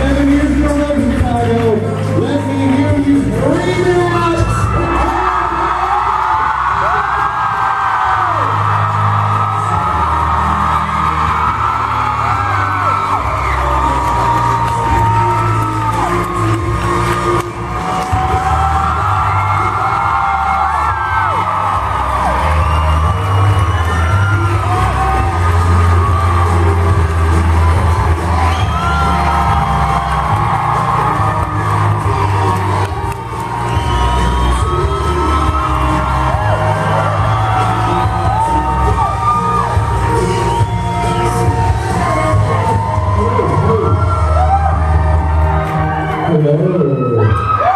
seven years Acabou!